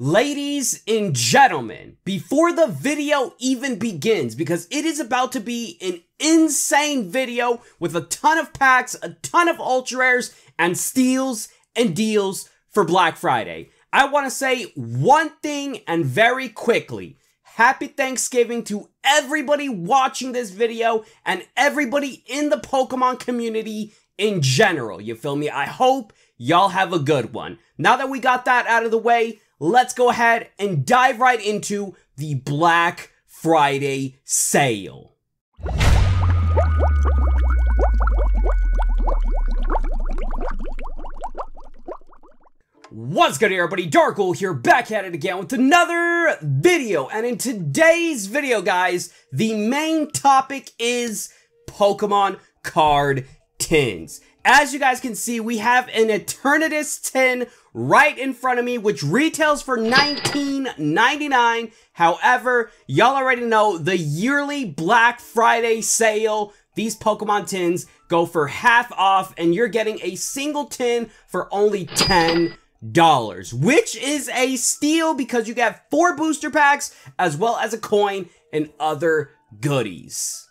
Ladies and gentlemen, before the video even begins, because it is about to be an insane video with a ton of packs, a ton of ultra rares, and steals and deals for Black Friday. I want to say one thing and very quickly. Happy Thanksgiving to everybody watching this video and everybody in the Pokemon community in general. You feel me? I hope y'all have a good one. Now that we got that out of the way, let's go ahead and dive right into the Black Friday sale. What's good everybody, DarkGhoul here, back at it again with another video. And in today's video, guys, the main topic is Pokemon card tins. As you guys can see, we have an Eternatus tin right in front of me, which retails for $19.99. However, y'all already know the yearly Black Friday sale. These Pokemon tins go for half off, and you're getting a single tin for only 10 dollars, which is a steal because you get four booster packs as well as a coin and other goodies.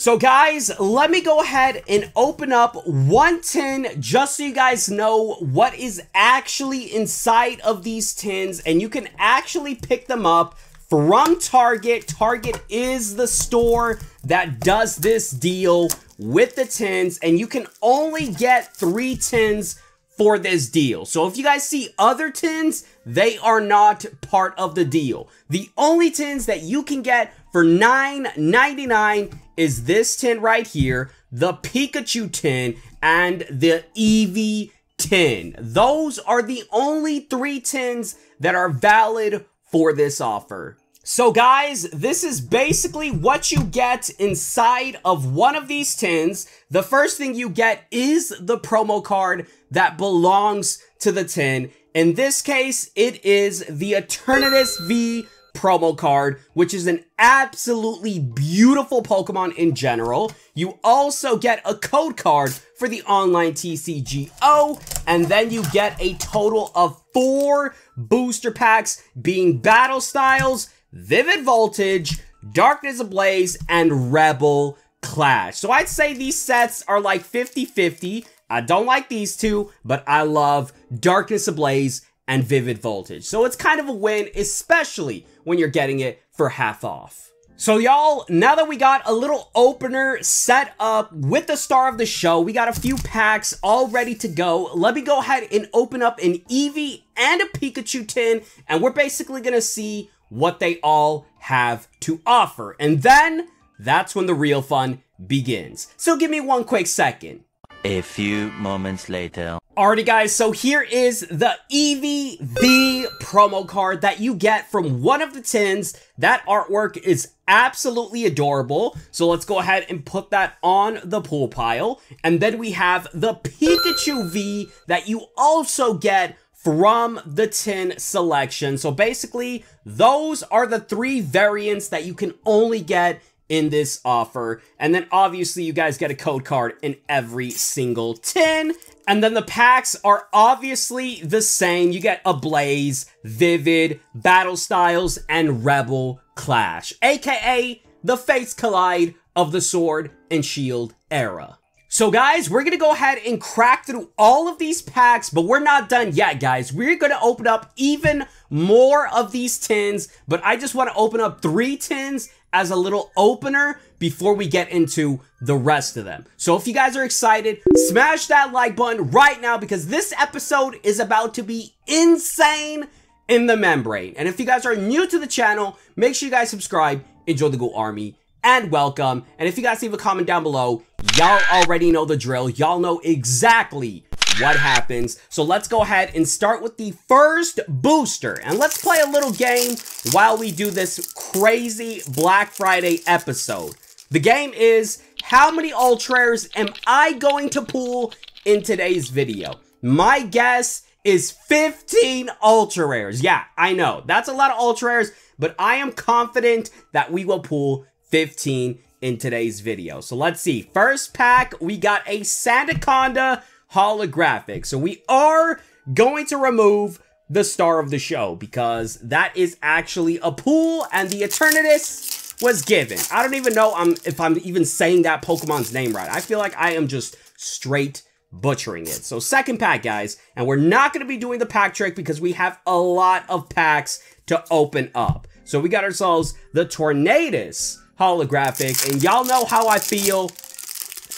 So guys, let me go ahead and open up one tin just so you guys know what is actually inside of these tins and you can actually pick them up from Target. Target is the store that does this deal with the tins and you can only get three tins for this deal. So if you guys see other tins, they are not part of the deal. The only tins that you can get for $9.99 is this tin right here, the Pikachu tin, and the Eevee tin. Those are the only three tins that are valid for this offer. So guys, this is basically what you get inside of one of these tins. The first thing you get is the promo card that belongs to the tin. In this case, it is the Eternatus V promo card, which is an absolutely beautiful Pokemon in general. You also get a code card for the online TCGO, and then you get a total of four booster packs being Battle Styles, Vivid Voltage, Darkness Ablaze, and Rebel Clash. So I'd say these sets are like 50-50. I don't like these two, but I love Darkness Ablaze and Vivid Voltage. So it's kind of a win, especially when you're getting it for half off. So y'all, now that we got a little opener set up with the star of the show, we got a few packs all ready to go. Let me go ahead and open up an Eevee and a Pikachu tin, and we're basically gonna see what they all have to offer. And then, that's when the real fun begins. So give me one quick second. A few moments later. Alrighty guys, so here is the Eevee V promo card that you get from one of the tins. That artwork is absolutely adorable. So let's go ahead and put that on the pool pile. And then we have the Pikachu V that you also get from the tin selection. So basically, those are the three variants that you can only get in this offer. And then obviously you guys get a code card in every single tin. And then the packs are obviously the same. You get Ablaze, Vivid, Battle Styles, and Rebel Clash, aka the Fates Collide of the Sword and Shield era. So guys, we're gonna go ahead and crack through all of these packs, but we're not done yet, guys. We're gonna open up even more of these tins, but I just wanna open up three tins as a little opener before we get into the rest of them. So if you guys are excited, smash that like button right now because this episode is about to be insane in the membrane. And if you guys are new to the channel, make sure you guys subscribe, enjoy the Ghoul Army, and welcome. And if you guys leave a comment down below, y'all already know the drill. Y'all know exactly what happens. So let's go ahead and start with the first booster. And let's play a little game while we do this crazy Black Friday episode. The game is, how many Ultra rares am I going to pull in today's video? My guess is 15 Ultra Rares. Yeah, I know, that's a lot of Ultra Rares, but I am confident that we will pull 15 in today's video. So let's see. First pack, we got a Sandaconda holographic. So we are going to remove the star of the show because that is actually a pool and the Eternatus was given. I don't even know I'm, if I'm even saying that Pokemon's name right. I feel like I am just straight butchering it. So second pack, guys, and we're not going to be doing the pack trick because we have a lot of packs to open up. So we got ourselves the Tornadus holographic, and y'all know how I feel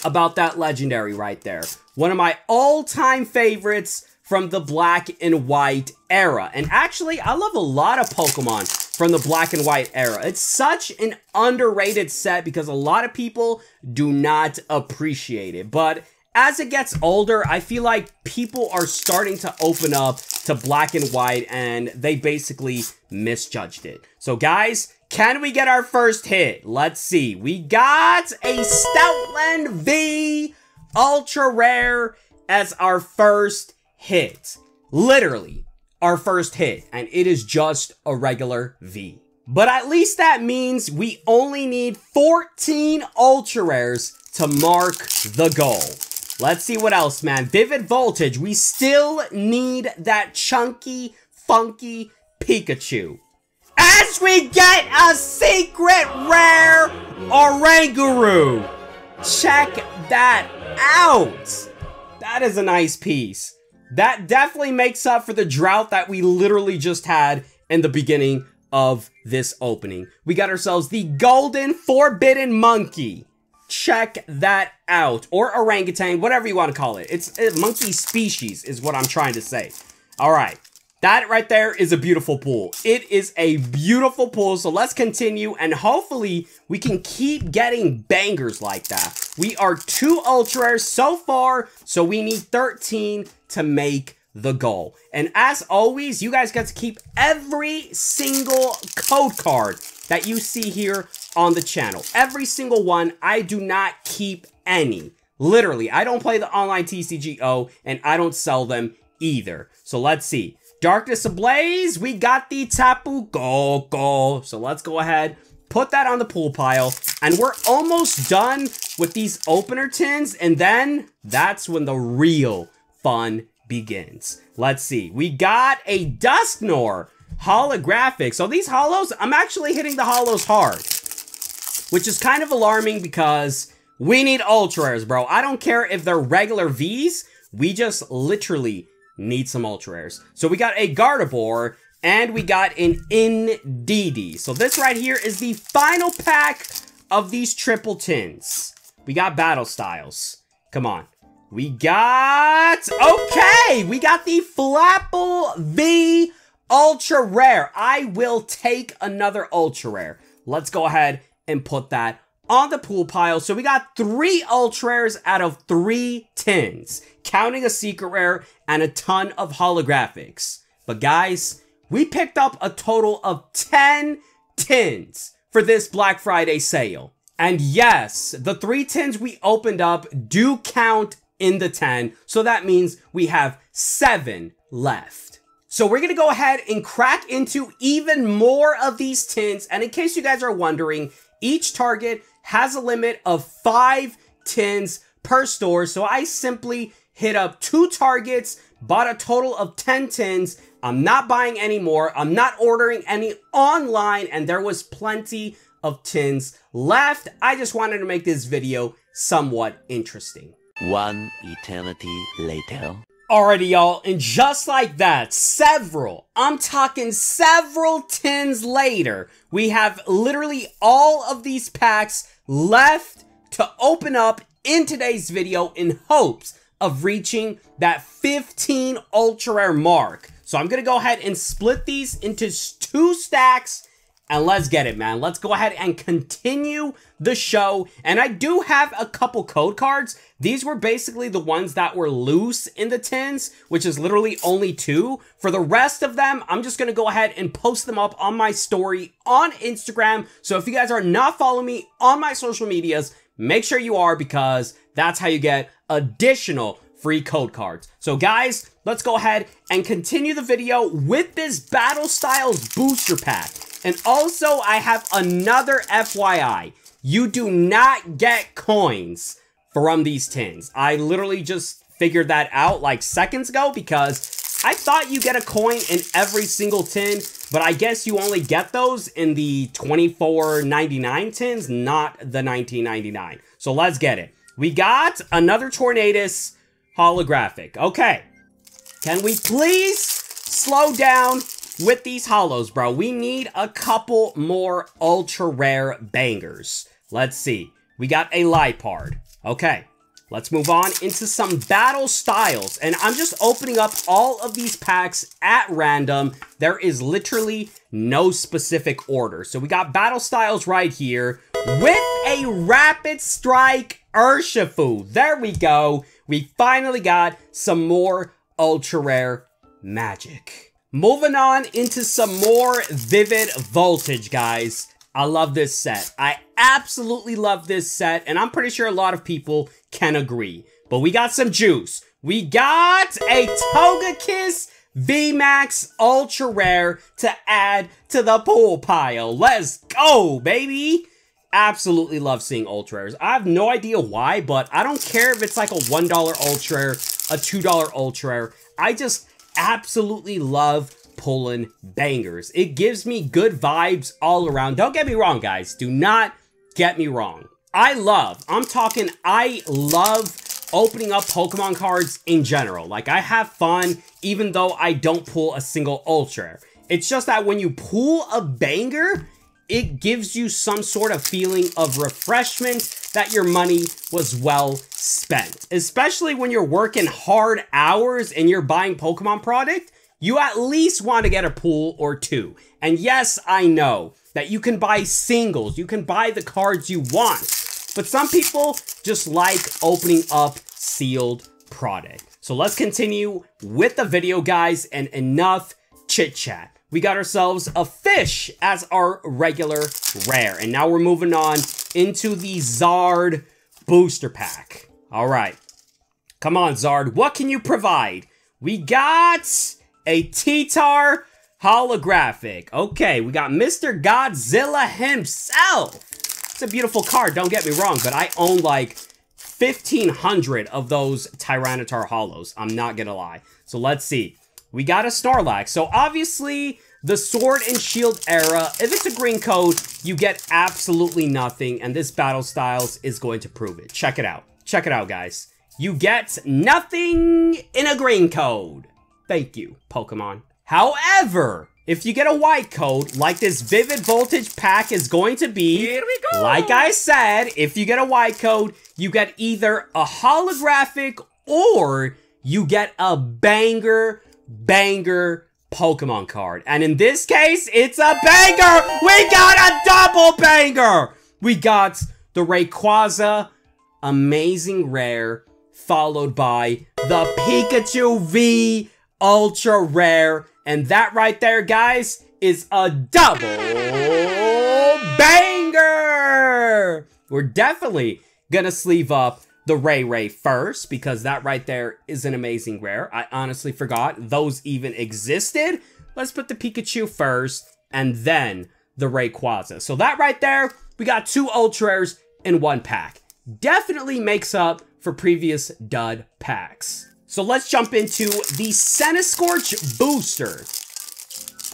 about that legendary right there. One of my all-time favorites from the black and white era. And actually, I love a lot of Pokemon from the black and white era. It's such an underrated set because a lot of people do not appreciate it. But as it gets older, I feel like people are starting to open up to black and white and they basically misjudged it. So guys, can we get our first hit? Let's see. We got a Stoutland V Ultra Rare as our first hit. Literally, our first hit. And it is just a regular V. But at least that means we only need 14 Ultra Rares to mark the goal. Let's see what else, man. Vivid Voltage. We still need that chunky, funky Pikachu. As we get a secret rare Oranguru. Check that out. That is a nice piece. That definitely makes up for the drought that we literally just had in the beginning of this opening. We got ourselves the Golden Forbidden Monkey. Check that out. Or orangutan, whatever you want to call it. It's a monkey species is what I'm trying to say. All right. That right there is a beautiful pool. It is a beautiful pool. So let's continue and hopefully we can keep getting bangers like that. We are two ultra rares so far. So we need 13 to make the goal. And as always, you guys get to keep every single code card that you see here on the channel. Every single one. I do not keep any. Literally, I don't play the online TCGO and I don't sell them either. So let's see. Darkness Ablaze, we got the Tapu Koko. So let's go ahead, put that on the pool pile, and we're almost done with these opener tins, and then that's when the real fun begins. Let's see. We got a Dusknoir holographic. So these hollows, I'm actually hitting the hollows hard, which is kind of alarming because we need ultra rares, bro. I don't care if they're regular Vs. We just literally need some ultra rares. So we got a Gardevoir and we got an Indeedee. So this right here is the final pack of these triple tins. We got battle styles. Come on. We got... Okay! We got the Flapple V Ultra Rare. I will take another Ultra Rare. Let's go ahead and put that on the pool pile. So we got three ultra rares out of three tins, counting a secret rare and a ton of holographics. But guys, we picked up a total of 10 tins for this Black Friday sale. And yes, the three tins we opened up do count in the 10. So that means we have seven left. So we're to go ahead and crack into even more of these tins. And in case you guys are wondering, each target has a limit of five tins per store. So I simply hit up two targets, bought a total of 10 tins. I'm not buying any more. I'm not ordering any online and there was plenty of tins left. I just wanted to make this video somewhat interesting. One eternity later. Alrighty, y'all, and just like that, several, I'm talking several tins later, we have literally all of these packs left to open up in today's video in hopes of reaching that 15 ultra rare mark. So I'm gonna go ahead and split these into two stacks and let's get it, man. Let's go ahead and continue the show. And I do have a couple code cards. These were basically the ones that were loose in the tins, which is literally only two. For the rest of them, I'm just going to go ahead and post them up on my story on Instagram. So if you guys are not following me on my social medias, make sure you are because that's how you get additional free code cards. So guys, let's go ahead and continue the video with this Battle Styles booster pack. And also, I have another FYI. You do not get coins from these tins. I literally just figured that out like seconds ago because I thought you get a coin in every single tin, but I guess you only get those in the 24.99 tins, not the 19.99. So let's get it. We got another Tornadus holographic. Okay. Can we please slow down with these hollows, bro? We need a couple more ultra rare bangers. Let's see. We got a Liepard. Okay. Let's move on into some battle styles. And I'm just opening up all of these packs at random. There is literally no specific order. So we got battle styles right here with a rapid strike Urshifu. There we go. We finally got some more ultra rare magic. Moving on into some more vivid voltage, guys. I love this set. I absolutely love this set, and I'm pretty sure a lot of people can agree. But we got some juice. We got a Toga Togekiss VMAX Ultra Rare to add to the pool pile. Let's go, baby! Absolutely love seeing Ultra Rares. I have no idea why, but I don't care if it's like a $1 Ultra Rare, a $2 Ultra Rare. I just absolutely love pulling bangers. It gives me good vibes all around. Don't get me wrong, guys. Do not get me wrong. I love, I'm talking, I love opening up Pokemon cards in general. Like, I have fun, even though I don't pull a single Ultra. It's just that when you pull a banger, it gives you some sort of feeling of refreshment that your money was well spent. Especially when you're working hard hours and you're buying Pokemon product, you at least want to get a pool or two. And yes, I know that you can buy singles, you can buy the cards you want. But some people just like opening up sealed product. So let's continue with the video, guys, and enough chit chat. We got ourselves a fish as our regular rare. And now we're moving on into the Zard booster pack. All right. Come on, Zard. What can you provide? We got a T-Tar holographic. Okay, we got Mr. Godzilla himself. It's a beautiful card, don't get me wrong, but I own like 1,500 of those Tyranitar hollows. I'm not gonna lie. So let's see. We got a Snorlax. So obviously, the Sword and Shield era, if it's a green code, you get absolutely nothing, and this Battle Styles is going to prove it. Check it out. Check it out, guys. You get nothing in a green code. Thank you, Pokemon. However, if you get a white code, like this Vivid Voltage pack is going to be, Here we go. like I said, if you get a white code, you get either a holographic or you get a banger, banger Pokemon card. And in this case, it's a banger! We got a double banger! We got the Rayquaza Amazing Rare, followed by the Pikachu V Ultra Rare. And that right there, guys, is a double banger! We're definitely gonna sleeve up the Ray Ray first because that right there is an amazing rare. I honestly forgot those even existed. Let's put the Pikachu first and then the Rayquaza. So that right there, we got two Ultra Rares in one pack. Definitely makes up for previous dud packs. So let's jump into the Centiskorch Booster.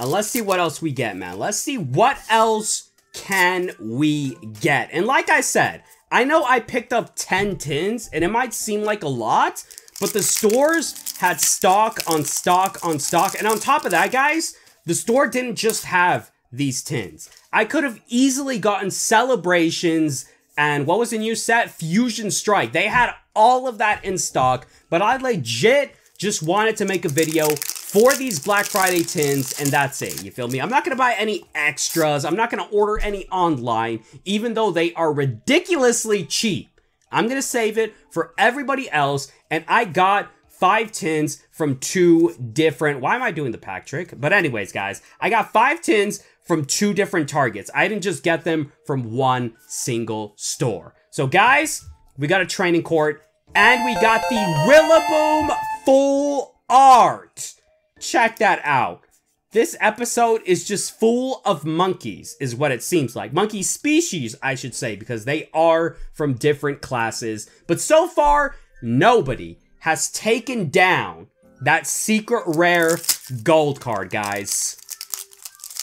And let's see what else we get, man. Let's see what else can we get. And like I said, I know I picked up 10 tins, and it might seem like a lot, but the stores had stock on stock on stock. And on top of that, guys, the store didn't just have these tins. I could have easily gotten celebrations and what was the new set? Fusion Strike. They had all of that in stock, but I legit just wanted to make a video for these Black Friday tins, and that's it. You feel me? I'm not gonna buy any extras. I'm not gonna order any online, even though they are ridiculously cheap. I'm gonna save it for everybody else, and I got five tins from two different. Why am I doing the pack trick? But anyways, guys, I got five tins from two different targets. I didn't just get them from one single store. So guys, we got a training court and we got the Rillaboom full art. Check that out. This episode is just full of monkeys, is what it seems like. Monkey species, I should say, because they are from different classes. But so far, nobody has taken down that secret rare gold card, guys.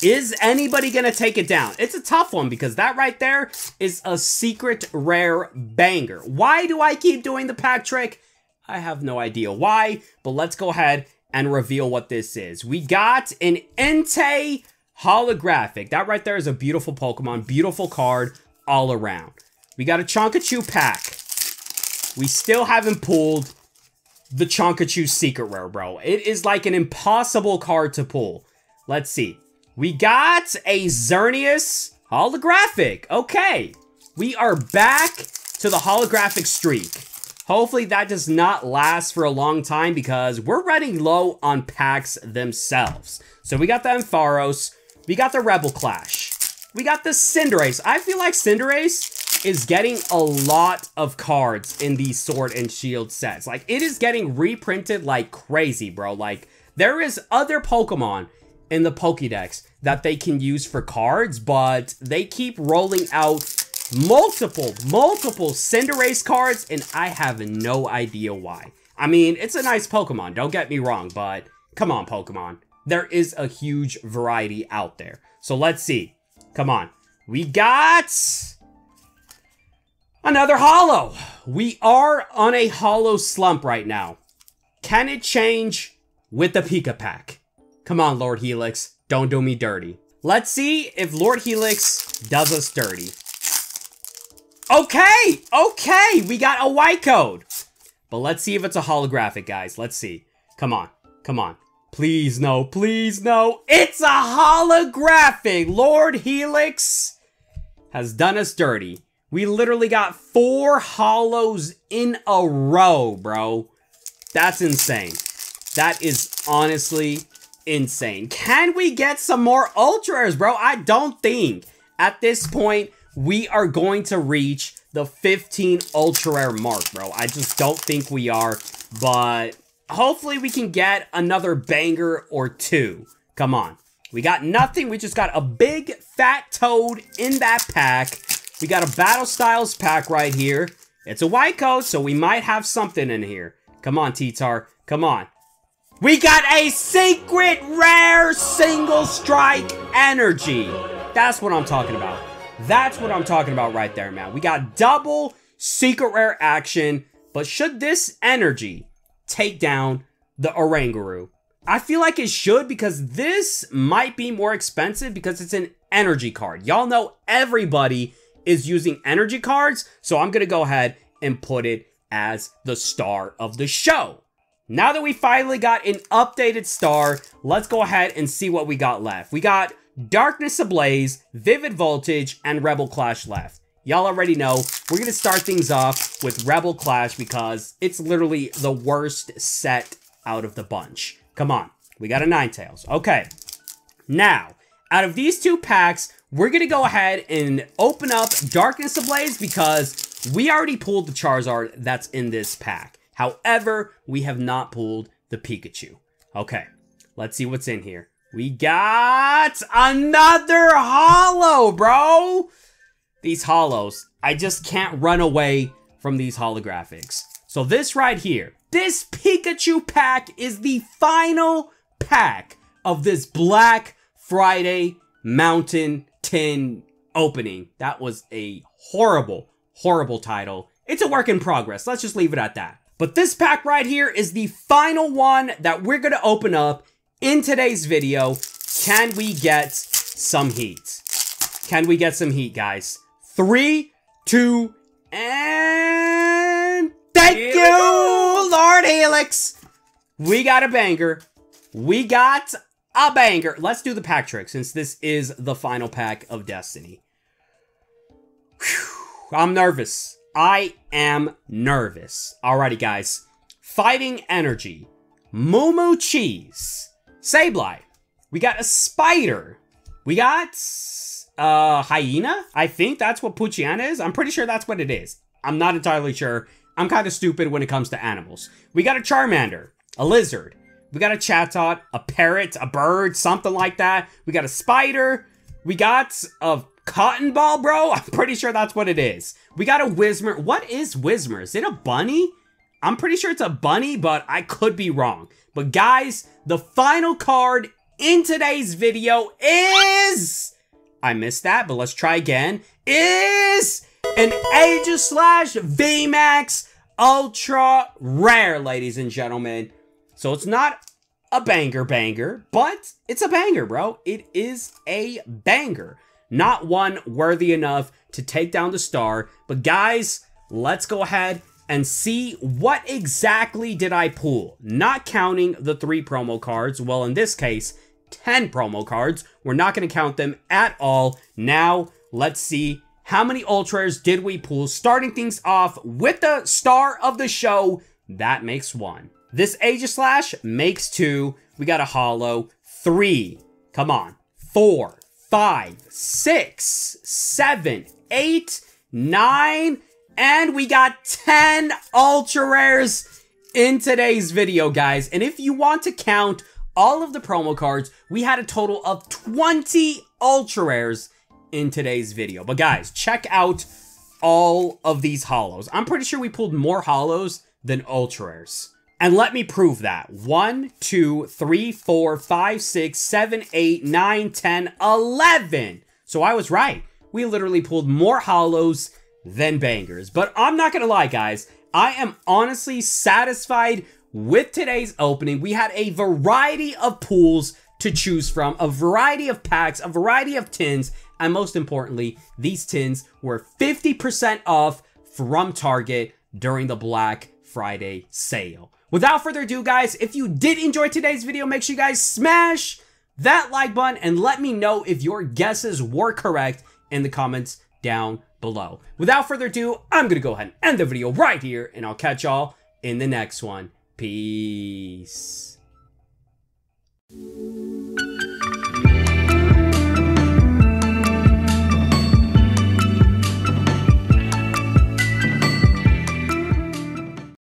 Is anybody to take it down? It's a tough one because that right there is a secret rare banger. Why do I keep doing the pack trick? I have no idea why, but let's go ahead and reveal what this is. We got an Entei holographic. That right there is a beautiful Pokemon, beautiful card all around. We got a Chonkachu pack. We still haven't pulled the Chonkachu secret rare, bro. It is like an impossible card to pull. Let's see. We got a Xerneas holographic. Okay. We are back to the holographic streak. Hopefully that does not last for a long time because we're running low on packs themselves. So we got the Ampharos. We got the Rebel Clash. We got the Cinderace. I feel like Cinderace is getting a lot of cards in these Sword and Shield sets. Like, it is getting reprinted like crazy, bro. Like, there is other Pokemon in the Pokédex that they can use for cards, but they keep rolling out multiple, multiple Cinderace cards, and I have no idea why. I mean, it's a nice Pokemon, don't get me wrong, but come on, Pokemon. There is a huge variety out there. So let's see. Come on. We got another holo. We are on a holo slump right now. Can it change with the Pika Pack? Come on, Lord Helix. Don't do me dirty. Let's see if Lord Helix does us dirty. Okay, okay, we got a white code. But let's see if it's a holographic, guys. Let's see. Come on, come on. Please no, please no. It's a holographic. Lord Helix has done us dirty. We literally got four hollows in a row, bro. That's insane. That is honestly insane. Can we get some more ultras, bro? I don't think at this point we are going to reach the 15 ultra rare mark, bro. I just don't think we are, but hopefully we can get another banger or two. Come on. We got nothing. We just got a big fat toad in that pack. We got a Battle Styles pack right here. It's a white code, so we might have something in here. Come on, T-Tar. Come on. We got a secret rare single strike energy. That's what I'm talking about. That's what I'm talking about right there, man. We got double secret rare action, but should this energy take down the Oranguru? I feel like it should because this might be more expensive because it's an energy card. Y'all know everybody is using energy cards, so I'm gonna go ahead and put it as the star of the show. Now that we finally got an updated star, let's go ahead and see what we got left. We got Darkness Ablaze, Vivid Voltage, and Rebel Clash left. Y'all already know, we're to start things off with Rebel Clash because it's literally the worst set out of the bunch. Come on, we got a Ninetales. Okay, now, out of these two packs, we're to go ahead and open up Darkness Ablaze because we already pulled the Charizard that's in this pack. However, we have not pulled the Pikachu. Okay, let's see what's in here. We got another hollow, bro. These hollows. I just can't run away from these holographics. So this right here, this Pikachu pack is the final pack of this Black Friday Mountain Tin opening. That was a horrible, horrible title. It's a work in progress. Let's just leave it at that. But this pack right here is the final one that we're going to open up in today's video. Can we get some heat? Can we get some heat, guys? Three, two, and thank here you, Lord Helix. We got a banger. We got a banger. Let's do the pack trick since this is the final pack of Destiny. Whew, I'm nervous. I am nervous. Alrighty, guys. Fighting Energy. Moo Cheese. Sableye. We got a spider. We got a hyena. I think that's what Poochyena is. I'm pretty sure that's what it is. I'm not entirely sure. I'm kind of stupid when it comes to animals. We got a Charmander, a lizard. We got a Chatot, a parrot, a bird, something like that. We got a spider. We got a cotton ball, bro. I'm pretty sure that's what it is. We got a Whismur. What is Whismur? Is it a bunny? I'm pretty sure it's a bunny, but I could be wrong. But guys, the final card in today's video is... I missed that, but let's try again. Is an Aegislash VMAX Ultra Rare, ladies and gentlemen. So it's not a banger banger, but it's a banger, bro. It is a banger. Not one worthy enough to take down the star. But guys, let's go ahead and see what exactly did I pull. Not counting the three promo cards. Well, in this case, 10 promo cards. We're not going to count them at all. Now, let's see how many ultras did we pull. Starting things off with the star of the show. That makes one. This Aegislash makes two. We got a hollow. Three. Come on. Four, five, six, seven, eight, nine, and we got 10 ultra rares in today's video, guys. And if you want to count all of the promo cards, we had a total of 20 ultra rares in today's video. But guys, check out all of these hollows. I'm pretty sure we pulled more hollows than ultra rares. And let me prove that. 1, 2, 3, 4, 5, 6, 7, 8, 9, 10, 11. So I was right. We literally pulled more holos than bangers. But I'm not to lie, guys. I am honestly satisfied with today's opening. We had a variety of pools to choose from, a variety of packs, a variety of tins, and most importantly, these tins were 50% off from Target during the Black Friday sale. Without further ado, guys, if you did enjoy today's video, make sure you guys smash that like button and let me know if your guesses were correct in the comments down below. Without further ado, I'm going to go ahead and end the video right here, and I'll catch y'all in the next one. Peace.